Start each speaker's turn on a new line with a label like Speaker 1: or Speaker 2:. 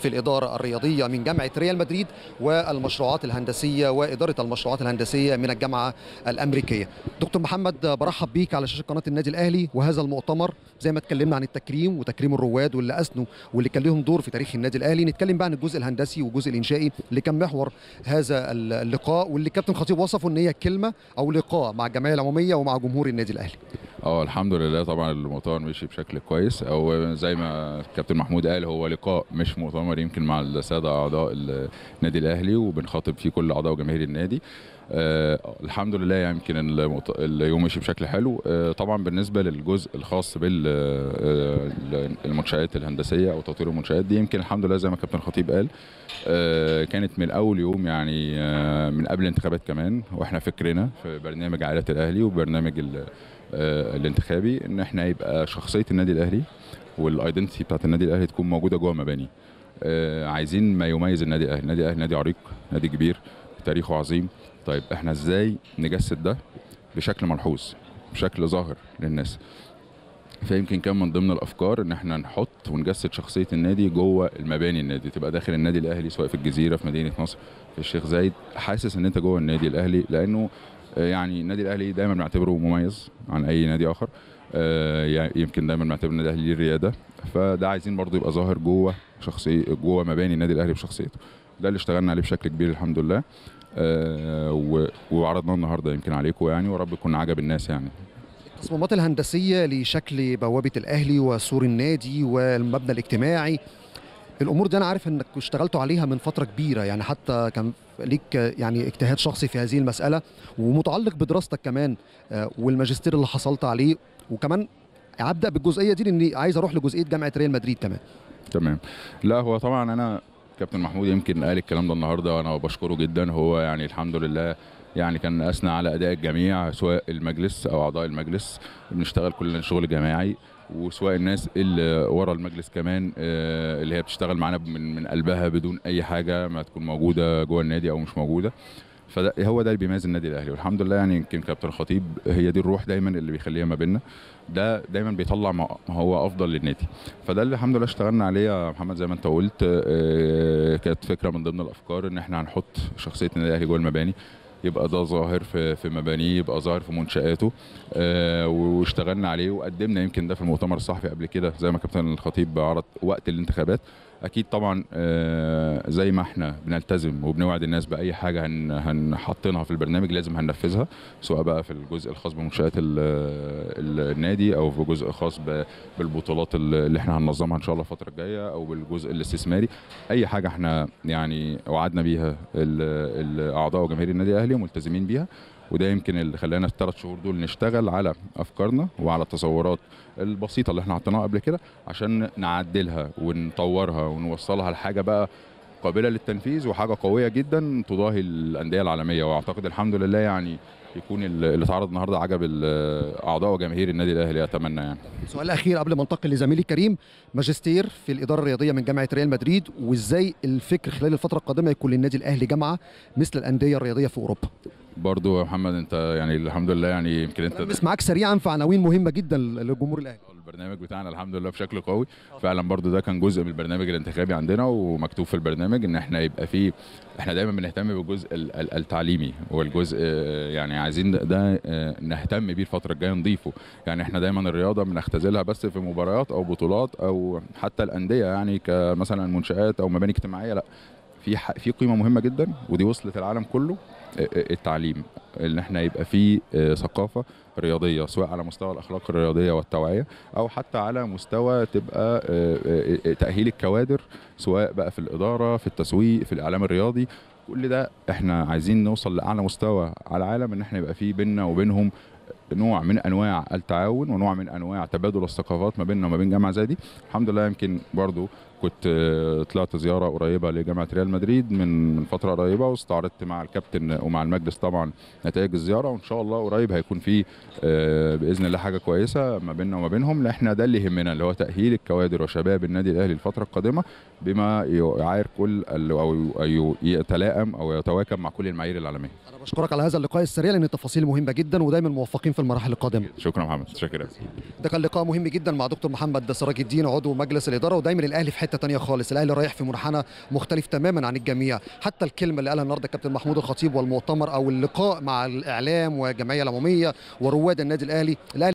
Speaker 1: في الإدارة الرياضية من جامعة ريال مدريد والمشروعات الهندسية وإدارة المشروعات الهندسية من الجامعة الأمريكية. دكتور محمد برحب بيك على شاشة قناة النادي الأهلي وهذا المؤتمر زي ما اتكلمنا عن التكريم وتكريم الرواد واللي اسنوا واللي كان لهم دور في تاريخ النادي الأهلي نتكلم بقى عن الجزء الهندسي والجزء الإنشائي اللي كان محور هذا اللقاء واللي كابتن خطيب وصفه إن هي كلمة أو لقاء مع الجمعيه العمومية ومع جمهور النادي الأهلي.
Speaker 2: آه الحمد لله طبعا المؤتمر مشي بشكل كويس أو زي ما الكابتن محمود قال هو لقاء مش مؤتمر يمكن مع السادة أعضاء النادي الأهلي وبنخاطب فيه كل أعضاء وجماهير النادي آه الحمد لله يمكن. اليوم مشي بشكل حلو آه طبعا بالنسبة للجزء الخاص بالمنشات الهندسية أو تطوير المنشآت دي يمكن الحمد لله زي ما كابتن خطيب قال آه كانت من أول يوم يعني آه من قبل الانتخابات كمان وإحنا فكرنا في برنامج عائله الأهلي وبرنامج آه الانتخابي إن إحنا يبقى شخصية النادي الأهلي والايدنتي بتاعت النادي الأهلي تكون موجودة جوه مباني. آه عايزين ما يميز النادي الأهلي. النادي الأهلي نادي عريق نادي كبير تاريخه عظيم. طيب إحنا إزاي نجسد ده بشكل ملحوظ بشكل ظاهر للناس؟ فيمكن كان من ضمن الأفكار إن إحنا نحط ونجسد شخصية النادي جوه المباني النادي تبقى داخل النادي الأهلي سواء في الجزيرة في مدينة نصر. في الشيخ زايد حاسس إن أنت جوه النادي الأهلي لأنه يعني النادي الأهلي دايما بنعتبره مميز عن أي نادي آخر. يعني يمكن دايما بنعتبر النادي الأهلي ليه رياده فده عايزين برضو يبقى ظاهر جوه شخصيه جوه مباني النادي الأهلي بشخصيته. ده اللي اشتغلنا عليه بشكل كبير الحمد لله. آه وعرضناه النهارده يمكن عليكم يعني ورب يكون عجب الناس يعني.
Speaker 1: التصميمات الهندسية لشكل بوابة الأهلي وسور النادي والمبنى الاجتماعي الأمور دي أنا عارف إنك اشتغلتوا عليها من فترة كبيرة يعني حتى كان ليك يعني اجتهاد شخصي في هذه المسألة ومتعلق بدراستك كمان والماجستير اللي حصلت عليه وكمان هبدا بالجزئية دي لأني عايز أروح لجزئية جامعة ريال مدريد كمان.
Speaker 2: تمام. لا هو طبعا أنا كابتن محمود يمكن قال الكلام ده النهارده وأنا بشكره جدا هو يعني الحمد لله يعني كان اثنى على أداء الجميع سواء المجلس أو أعضاء المجلس. بنشتغل كلنا شغل جماعي وسواء الناس اللي ورا المجلس كمان اللي هي بتشتغل معانا من من قلبها بدون أي حاجة ما تكون موجودة جوه النادي أو مش موجودة. فده هو ده اللي بيميز النادي الأهلي والحمد لله يعني يمكن كابتن الخطيب هي دي الروح دايما اللي بيخليها ما بيننا. ده دايما بيطلع ما هو أفضل للنادي. فده اللي الحمد لله اشتغلنا عليه يا محمد زي ما أنت قلت كانت فكرة من ضمن الأفكار إن إحنا هنحط شخصية النادي الأهلي جوه المباني. يبقى ده ظاهر في في مبانيه يبقى ظاهر في منشآته. آه واشتغلنا عليه وقدمنا يمكن ده في المؤتمر الصحفي قبل كده زي ما كابتن الخطيب عرض وقت الانتخابات. أكيد طبعا آه زي ما إحنا بنلتزم وبنوعد الناس بأي حاجة هن هنحطينها في البرنامج لازم هننفذها سواء بقى في الجزء الخاص بمنشآت النادي أو في جزء خاص بالبطولات اللي إحنا هننظمها إن شاء الله الفترة الجاية أو بالجزء الاستثماري. أي حاجة إحنا يعني وعدنا بيها الأعضاء وجماهير النادي الأهلي ملتزمين بيها. وده يمكن اللي خلانا الثلاث شهور دول نشتغل على أفكارنا وعلى التصورات البسيطة اللي إحنا حطيناها قبل كده عشان نعدلها ونطورها ونوصلها لحاجة بقى قابلة للتنفيذ وحاجة قوية جدا تضاهي الأندية العالمية وأعتقد الحمد لله يعني يكون اللي اتعرض النهارده عجب أعضاء وجماهير النادي الأهلي أتمنى يعني.
Speaker 1: سؤال أخير قبل ما انتقل لزميلي كريم ماجستير في الإدارة الرياضية من جامعة ريال مدريد وإزاي الفكر خلال الفترة القادمة يكون للنادي الأهلي جامعة مثل الأندية الرياضية في أوروبا.
Speaker 2: برضو يا محمد انت يعني الحمد لله يعني يمكن انت
Speaker 1: بس معاك سريعا في عناوين مهمة جدا للجمهور الأهلي.
Speaker 2: البرنامج بتاعنا الحمد لله بشكل قوي. فعلا برضو ده كان جزء من البرنامج الانتخابي عندنا ومكتوب في البرنامج إن إحنا يبقى فيه إحنا دايما بنهتم بالجزء التعليمي والجزء يعني عايزين ده نهتم بيه الفترة الجاية نضيفه. يعني إحنا دايما الرياضة بنختزلها بس في مباريات أو بطولات أو حتى الأندية يعني كمثلا منشآت أو مباني اجتماعية لأ في في قيمة مهمة جدا ودي وصلت العالم كله التعليم. إن إحنا يبقى في ثقافة رياضية سواء على مستوى الأخلاق الرياضية والتوعية أو حتى على مستوى تبقى تأهيل الكوادر سواء بقى في الإدارة في التسويق في الإعلام الرياضي. كل ده إحنا عايزين نوصل لأعلى مستوى على العالم إن إحنا يبقى في بيننا وبينهم نوع من أنواع التعاون ونوع من أنواع تبادل الثقافات ما بيننا وما بين جامعة زي دي. الحمد لله يمكن برضو كنت طلعت زيارة قريبة لجامعة ريال مدريد من فترة قريبة واستعرضت مع الكابتن ومع المجلس طبعا نتائج الزيارة وإن شاء الله قريب هيكون في بإذن الله حاجة كويسة ما بيننا وما بينهم إحنا ده اللي يهمنا اللي هو تأهيل الكوادر وشباب النادي الأهلي الفترة القادمة بما يعاير كل أو يتلائم أو يتواكب مع كل المعايير العالمية.
Speaker 1: أنا بشكرك على هذا اللقاء السريع لأن التفاصيل مهمة جدا ودايما موفقين في المراحل القادمة.
Speaker 2: شكرا محمد شكرا.
Speaker 1: ده كان لقاء مهم جدا مع دكتور محمد سراج الدين عضو مجلس الإدارة ودايما الأهلي في حتة حتة تانية خالص. الأهلي رايح في منحنى مختلف تماما عن الجميع. حتى الكلمة اللي قالها النهارده الكابتن محمود الخطيب والمؤتمر أو اللقاء مع الإعلام والجمعيه العمومية ورواد النادي الأهلي الأهلي